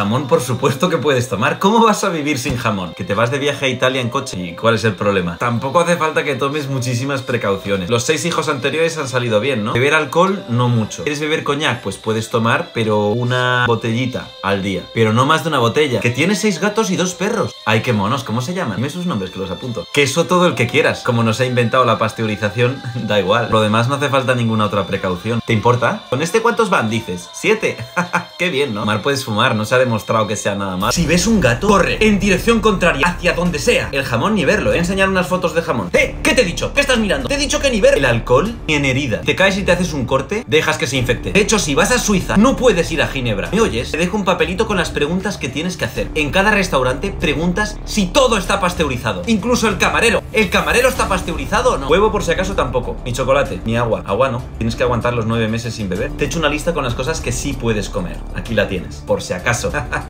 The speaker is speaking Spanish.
jamón, por supuesto que puedes tomar. ¿Cómo vas a vivir sin jamón? Que te vas de viaje a Italia en coche. ¿Y cuál es el problema? Tampoco hace falta que tomes muchísimas precauciones. Los seis hijos anteriores han salido bien, ¿no? Beber alcohol, no mucho. ¿Quieres beber coñac? Pues puedes tomar, pero una botellita al día. Pero no más de una botella. Que tiene seis gatos y dos perros. Ay, qué monos, ¿cómo se llaman? Dime sus nombres que los apunto. Queso todo el que quieras. Como nos ha inventado la pasteurización, da igual. Lo demás no hace falta ninguna otra precaución. ¿Te importa? ¿Con este cuántos van? Dices. ¿Siete? qué bien, ¿no? Mar puedes fumar, no se ha demostrado que sea nada más. Si ves un gato, corre en dirección contraria, hacia donde sea. El jamón ni verlo, ¿eh? Enseñar unas fotos de jamón. ¡Eh! ¿Qué te he dicho? ¿Qué estás mirando? Te he dicho que ni ver. El alcohol ni en herida. Te caes y te haces un corte, dejas que se infecte. De hecho, si vas a Suiza, no puedes ir a Ginebra. ¿Me oyes? Te dejo un papelito con las preguntas que tienes que hacer. En cada restaurante si todo está pasteurizado. Incluso el camarero. ¿El camarero está pasteurizado o no? Huevo por si acaso tampoco. Ni chocolate, ni agua. Agua no. Tienes que aguantar los nueve meses sin beber. Te he hecho una lista con las cosas que sí puedes comer. Aquí la tienes, por si acaso.